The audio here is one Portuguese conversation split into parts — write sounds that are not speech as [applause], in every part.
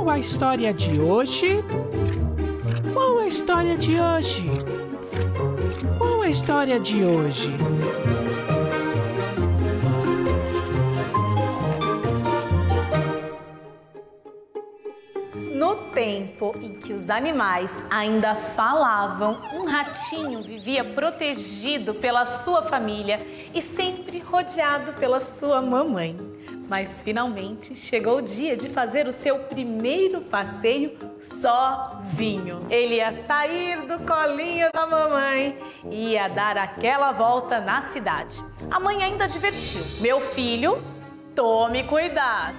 Qual a história de hoje? Qual a história de hoje? Qual a história de hoje? No tempo em que os animais ainda falavam, um ratinho vivia protegido pela sua família e sempre rodeado pela sua mamãe. Mas finalmente chegou o dia de fazer o seu primeiro passeio sozinho. Ele ia sair do colinho da mamãe e ia dar aquela volta na cidade. A mãe ainda divertiu. Meu filho, tome cuidado.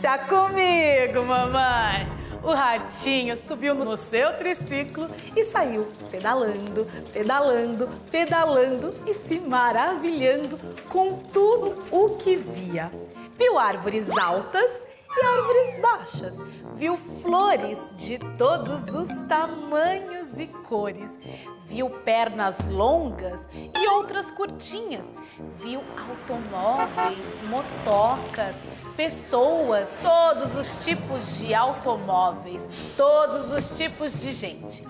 Chá comigo, mamãe. O ratinho subiu no seu triciclo e saiu pedalando, pedalando, pedalando e se maravilhando com tudo o que via. Viu árvores altas e árvores baixas. Viu flores de todos os tamanhos e cores. Viu pernas longas e outras curtinhas. Viu automóveis, motocas, pessoas, todos os tipos de automóveis, todos os tipos de gente.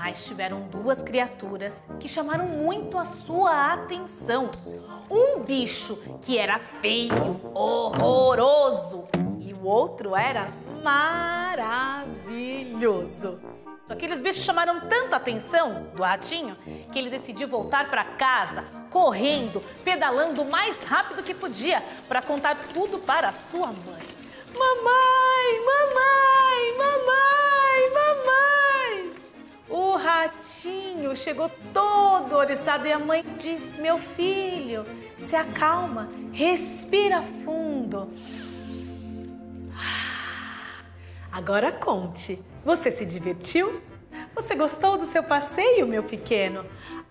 Mas tiveram duas criaturas que chamaram muito a sua atenção. Um bicho que era feio, horroroso, e o outro era maravilhoso. Aqueles bichos chamaram tanta atenção do ratinho que ele decidiu voltar para casa, correndo, pedalando o mais rápido que podia para contar tudo para sua mãe. Mamãe, mamãe, mamãe! O ratinho chegou todo oriçado e a mãe disse: Meu filho, se acalma, respira fundo. Agora conte, você se divertiu? Você gostou do seu passeio, meu pequeno?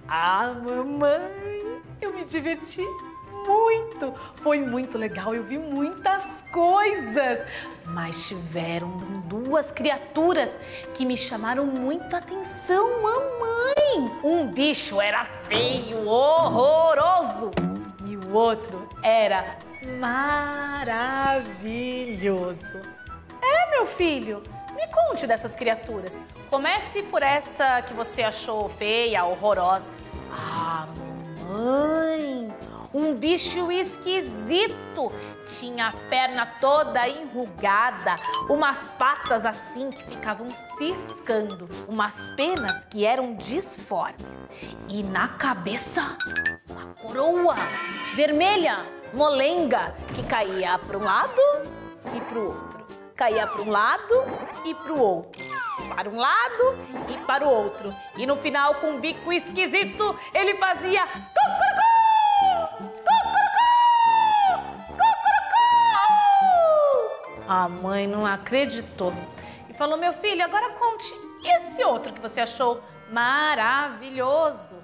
Ah, mamãe, eu me diverti muito. Foi muito legal, eu vi muitas coisas. Mas tiveram duas criaturas que me chamaram muito atenção, mamãe. Um bicho era feio, horroroso. E o outro era maravilhoso. É, meu filho, me conte dessas criaturas. Comece por essa que você achou feia, horrorosa. Ah, mamãe, um bicho esquisito. Tinha a perna toda enrugada, umas patas assim que ficavam ciscando, umas penas que eram disformes. E na cabeça, uma coroa vermelha, molenga, que caía para um lado e para o outro. Caía para um lado e para o outro. Para um lado e para o outro. E no final, com um bico esquisito, ele fazia! A mãe não acreditou e falou: Meu filho, agora conte esse outro que você achou maravilhoso.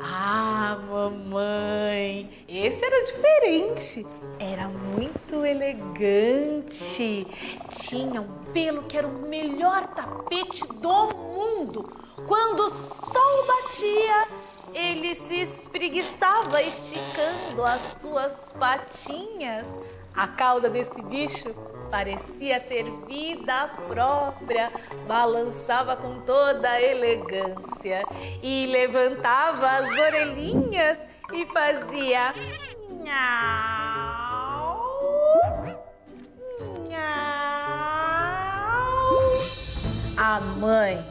Ah, mamãe, esse era diferente. Era muito elegante. Tinha um pelo que era o melhor tapete do mundo. Quando o sol batia, ele se espreguiçava esticando as suas patinhas. A cauda desse bicho parecia ter vida própria, balançava com toda a elegância e levantava as orelhinhas e fazia nhau, nhau. A mãe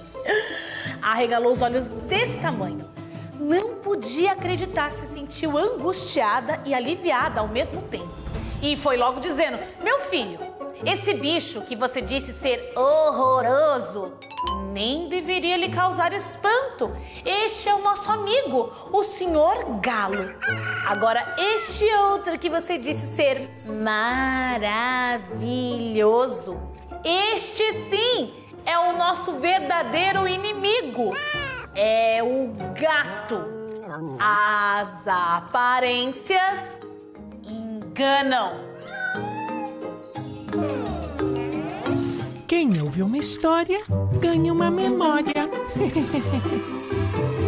arregalou os olhos desse tamanho. Não podia acreditar, se sentiu angustiada e aliviada ao mesmo tempo. E foi logo dizendo: Meu filho, esse bicho que você disse ser horroroso nem deveria lhe causar espanto. Este é o nosso amigo, o senhor Galo. Agora, este outro que você disse ser maravilhoso, este sim é o nosso verdadeiro inimigo. Gato. As aparências enganam. Quem ouve uma história ganha uma memória. [laughs]